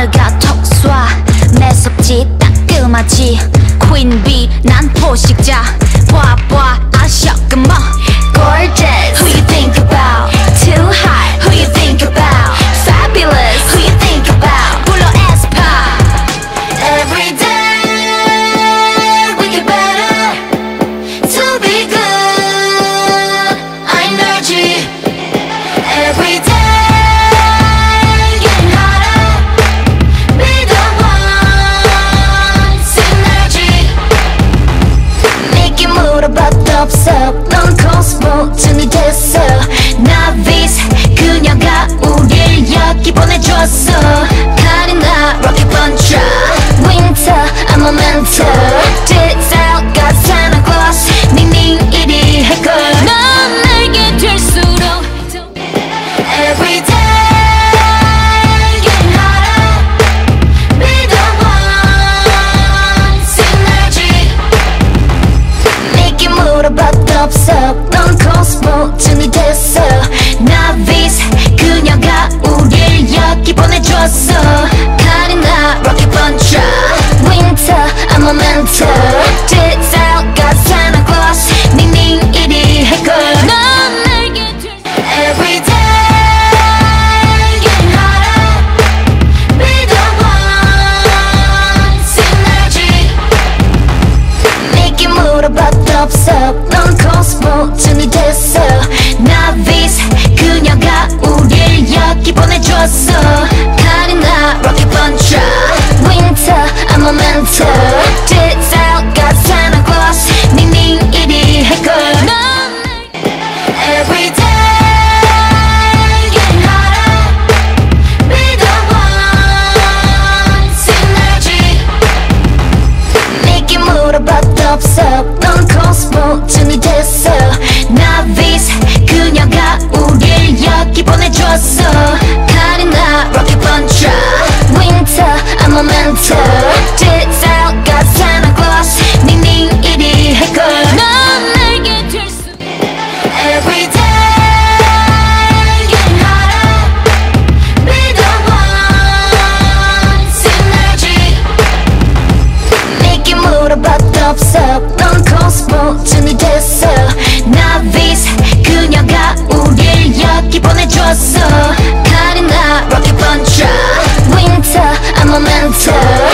하루가 내게 물어봐도 없어 넌 코스모 중이 됐어 나비스 없어 넌 코스모준이 됐어. 나비스 그녀가 우릴 여기 보내줬어. 카리나 럭키 번차 윈터 I'm a mentor